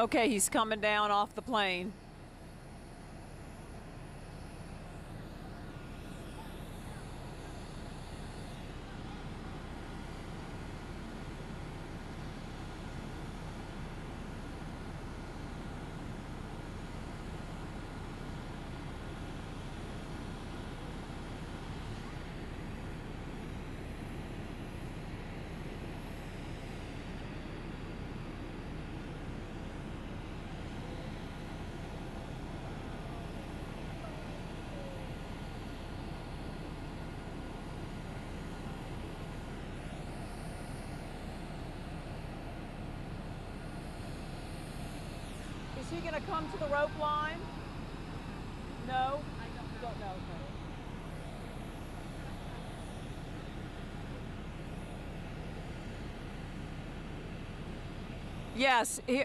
Okay, he's coming down off the plane. He going to come to the rope line? No? I don't know. Don't know. Okay. Yes, he,